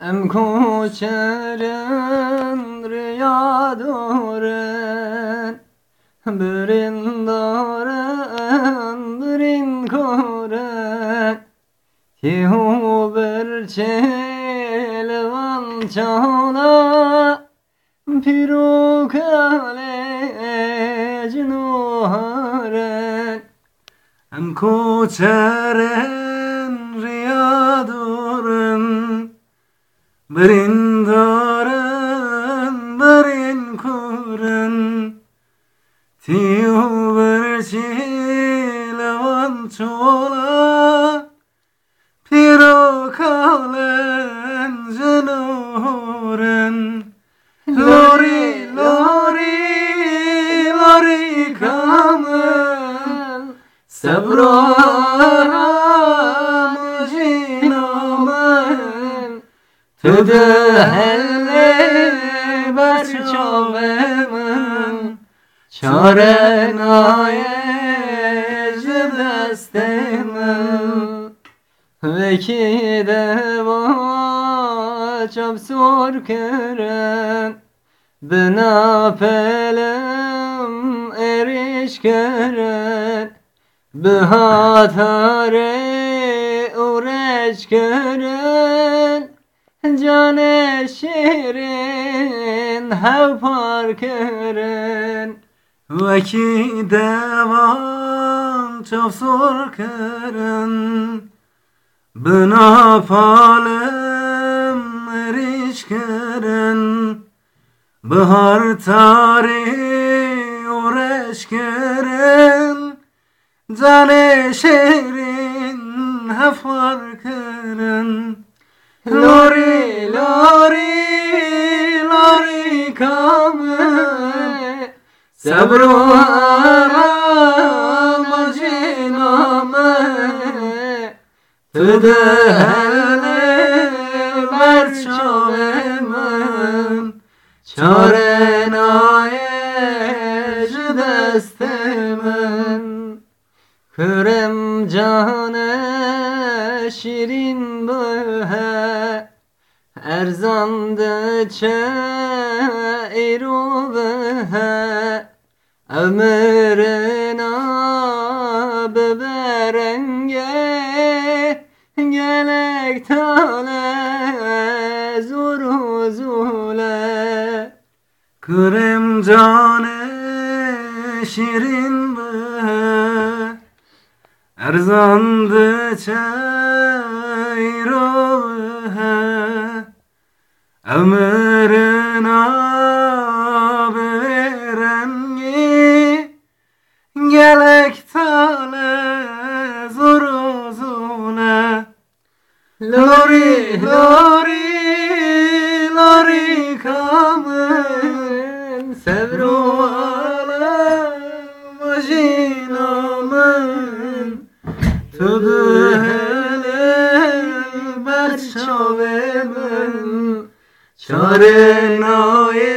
Em koçeren riyadoren Birin doren birin koren. Tihu bir çelvan çala Piru kale cnuharen Em koçeren Birin doren birin kuren Tiyu bir çilevan çola Piro kalen jenuren Lori, lori, lori kamen Sabroram Tüdü helle berçovemen Çaren ayej destemen Veki deva çap sor keren. Bina pelem eriş keren. Bihatare ureç keren Cane şirin hevpar keren Veki devan çok zor keren Bina palem eriş keren Bahar tari uğraş keren Cane şerin hafar keren Lori, lori, lori kamen Sabru aramaciname Tüde hele berçovemen Çaren ayej destemen Kürem cane şirin böhe Erzandı çeyru behe Ömrüna beberenge Gelek tale zuru zule Kırım cane şirin be Erzandı be Ömrün abirengi Gelek tale zuru zule Lori, lori, lori kamen Sevru alem vajinamen Tüdü hele berçavemen Çare nayej